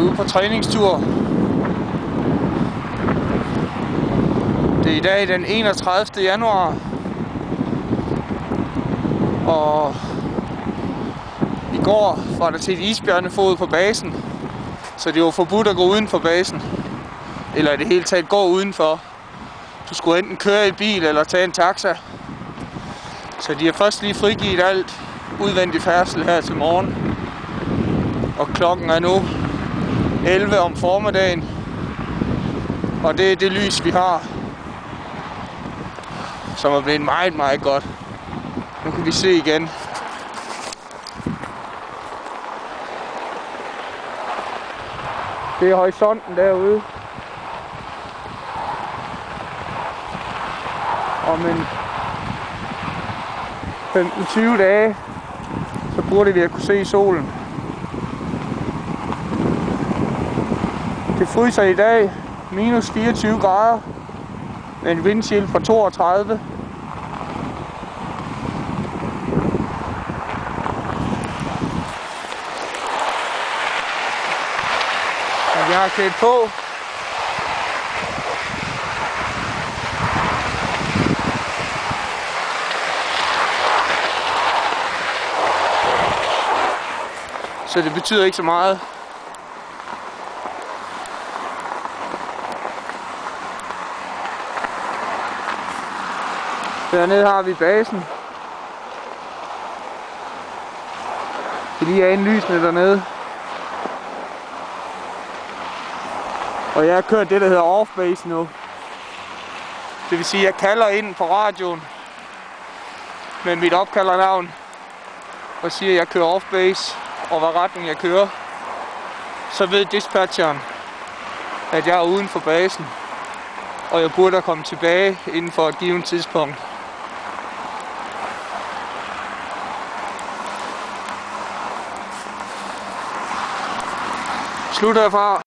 vi ude på træningstur. Det er i dag den 31. januar. Og i går var der til et isbjørnefod på basen. Så det var forbudt at gå uden for basen. Eller i det hele taget gå udenfor. Du skulle enten køre i bil eller tage en taxa. Så de har først lige frigivet alt udvendig færdsel her til morgen. Og klokken er nu 11 om formiddagen. Og det er det lys, vi har. Som er blevet meget, meget godt. Nu kan vi se igen. Det er horisonten derude. Om en 15-20 dage, så burde vi at kunne se solen. Det fryser i dag minus 24 grader med en vindshield på 32. Og vi har klædt på. Så det betyder ikke så meget. Dernede har vi basen. Vi lige er lysene dernede. Og jeg har kørt det, der hedder off-base nu. Det vil sige, at jeg kalder ind på radioen med mit opkaldernavn og siger, at jeg kører off-base og hvad retning jeg kører. Så ved dispatcheren, at jeg er uden for basen, og jeg burde komme tilbage inden for et givet tidspunkt. 刘大发。